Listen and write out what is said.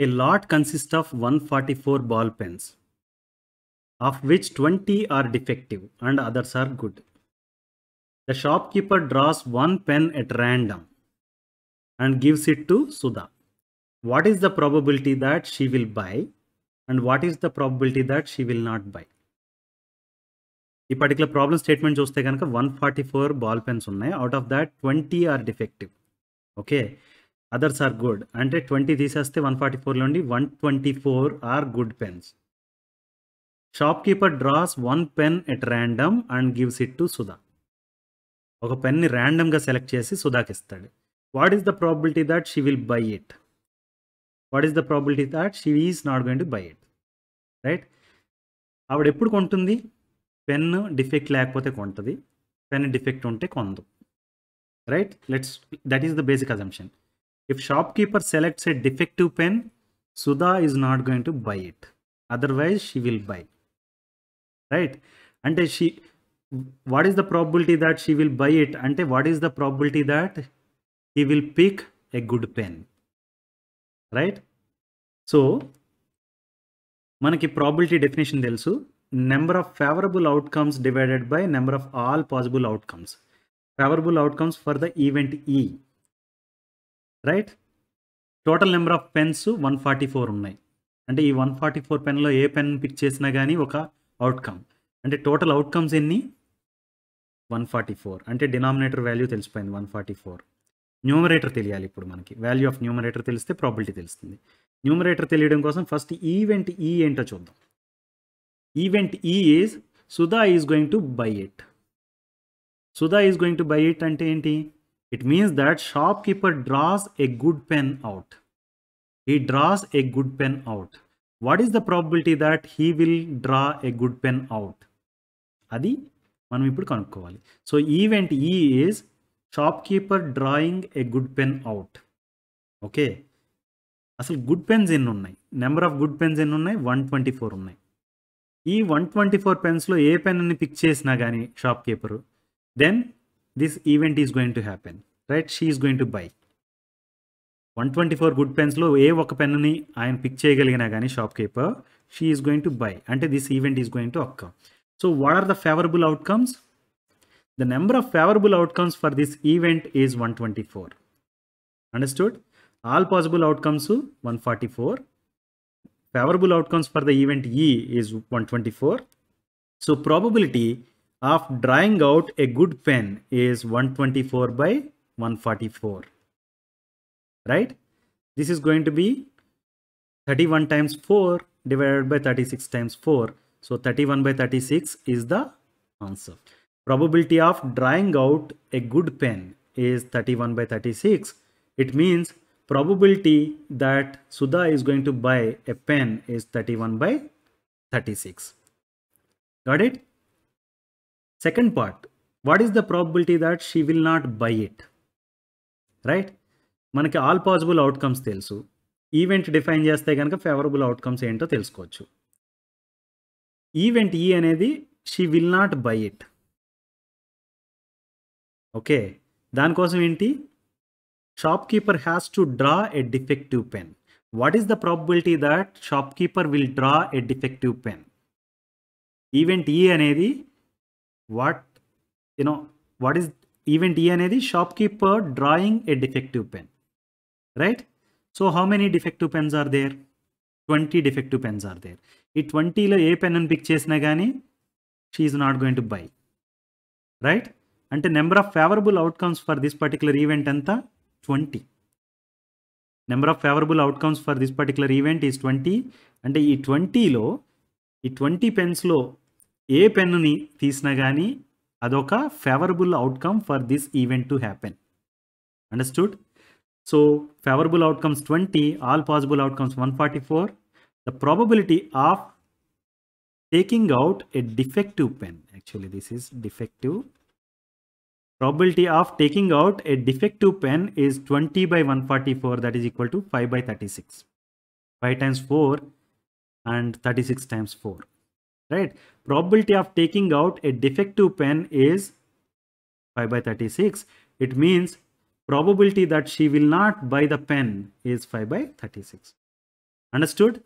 A lot consists of 144 ball pens, of which 20 are defective and others are good. The shopkeeper draws one pen at random and gives it to Sudha. What is the probability that she will buy and what is the probability that she will not buy? ఈ particular problem statement చూస్తే కనుక one forty four ball pens ఉన్నాయి out of that twenty are defective okay Others are good అంటే twenty తీసేస్తే one forty ఫోర్లో నుండి one twenty four are good pens. Shop keeper draws one pen at random and gives it to Sudha ఒక పెన్ని ర్యాండమ్గా select చేసి సుధాకి ఇస్తాడు. What is the probability that she will buy it what is the probability that she is not going to buy it right ఆవిడ ఎప్పుడు కొంటుంది? Pen defect లేకపోతే కొంటుంది. Pen defect ఉంటే కొందు. Right let's that is the basic assumption if shop keeper selects a defective pen Sudha is not going to buy it otherwise she will buy right అంటే she what is the probability that she will buy it అంటే what is the probability that he will pick a good pen right so మనకి probability definition తెలుసు. Number of favourable outcomes divided by number of all possible outcomes favourable outcomes for the event E right? Total number of pens one forty four ఉన్నాయి. అంటే ఈ one forty four పెన్లో ఏ pen pick చేసినా కానీ ఒక outcome అంటే total outcomes ఎన్ని? One forty four. అంటే డినామినేటర్ వాల్యూ తెలిసిపోయింది వన్ ఫార్టీ ఫోర్. న్యూమరేటర్ తెలియాలి ఇప్పుడు మనకి. వాల్యూ ఆఫ్ న్యూమరేటర్ తెలిస్తే ప్రాబిలిటీ తెలుస్తుంది. న్యూమరేటర్ తెలియడం కోసం ఫస్ట్ ఈవెంట్ ఈ ఏంటో చూద్దాం. Event E is Sudha is going to buy it Sudha is going to buy it అంటే ఏంటి? It means that shopkeeper draws a good pen out he draws a good pen out what is the probability that he will draw a good pen out అది మనం ఇప్పుడు కనుక్కోవాలి. So event E is shop keeper drawing a good pen out okay అసలు good pens ఎన్ని ఉన్నాయి? Number of good pens ఎన్ని ఉన్నాయి? One twenty four ఉన్నాయి. ఈ వన్ ట్వంటీ ఫోర్ పెన్స్లో ఏ పెన్ని పిక్ చేసినా కానీ shop keeper then this event is going to happen right she is going to buy one twenty four good పెన్స్లో ఏ ఒక పెన్ని ఆయన పిక్ చేయగలిగినా కానీ shop keeper she is going to buy అంటే this event is going to occur so what are the favourable outcomes the number of favourable outcomes for this event is one twenty four understood all possible outcomes one forty four favorable outcomes for the event E is 124. So probability of drawing out a good pen is 124 by 144. Right? This is going to be 31 times 4 divided by 36 times 4. So 31 by 36 is the answer. Probability of drawing out a good pen is 31 by 36. It means probability that Sudha is going to buy a pen is 31 by 36. Got it? Second part, what is the probability that she will not buy it? Right మనకి all possible outcomes తెలుసు event define చేస్తే కనుక favourable outcomes ఏంటో తెలుసుకోవచ్చు event E అనేది she will not buy it okay దానికోసం ఏంటి shop keeper has to draw a defective pen what is the probability that shop keeper will draw a defective pen event E అనేది what you know what is event E అనేది shop keeper drawing a defective pen right? So how many defective pens are there? Twenty defective pens are there. ఈ 20లో ఏ pen అని pick చేసినా కానీ she's not going to buy right? అంటే number of favourable outcomes for this particular event ఎంత? Twenty. Number of favourable outcomes for this particular event is twenty. అంటే ఈ ట్వంటీలో ఈ ట్వంటీ పెన్స్లో ఏ పెన్నుని తీసినా కానీ అదొక favourable outcome for this event to happen understood so favourable outcomes twenty all possible outcomes one forty four the probability of taking out a defective pen actually this is defective probability of taking out a defective pen is 20 by 144 that is equal to 5 by 36 5 times 4 and 36 times 4 right? Probability of taking out a defective pen is 5 by 36. It means probability that she will not buy the pen is 5 by 36. Understood?